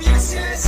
yes, yes.